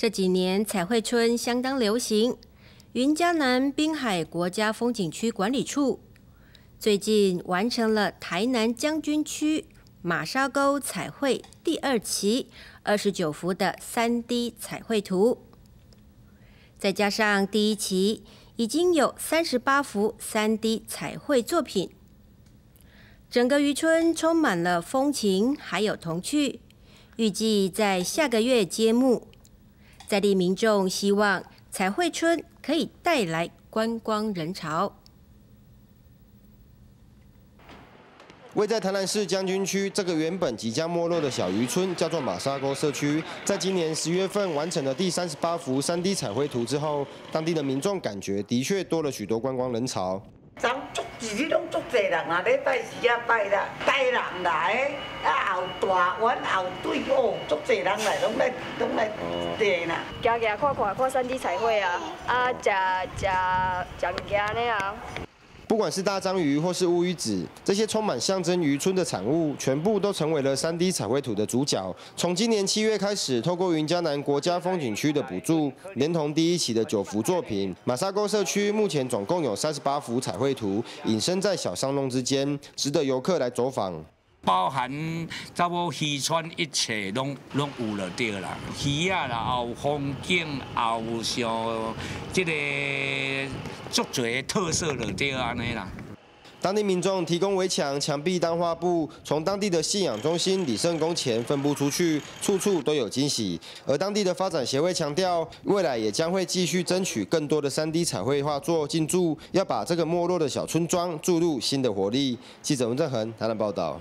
这几年彩绘村相当流行，云嘉南滨海国家风景区管理处最近完成了台南将军区马沙沟彩绘第二期二十九幅的三 D 彩绘图，再加上第一期已经有三十八幅三 D 彩绘作品，整个渔村充满了风情还有童趣。预计在下个月揭幕。在地民众希望彩绘村可以带来观光人潮。位在台南市将军区这个原本即将没落的小渔村，叫做马沙沟社区，在今年十月份完成了第三十八幅三 D 彩绘图之后，当地的民众感觉的确多了许多观光人潮。日日拢足济人啊！咧拜时啊拜啦，带人来，啊后大湾后对哦，足济人来，拢来拢来订啦。行行看看看三 D 彩绘啊，啊食食食物件呢啊。不管是大章鱼或是乌鱼子，这些充满象征渔村的产物，全部都成为了 3D 彩绘图的主角。从今年七月开始，透过云嘉南国家风景区的补助，连同第一期的九幅作品，马沙沟社区目前总共有三十八幅彩绘图，隐身在小山洞之间，值得游客来走访。包含差不多渔村一切拢拢有了对啦，鱼啊啦，有风景，有像这个足侪特色了对安尼啦。当地民众提供围墙、墙壁当画布，从当地的信仰中心李圣宫前分布出去，处处都有惊喜。而当地的发展协会强调，未来也将会继续争取更多的 3D 彩绘画作进驻，要把这个没落的小村庄注入新的活力。记者文正恒台南报道。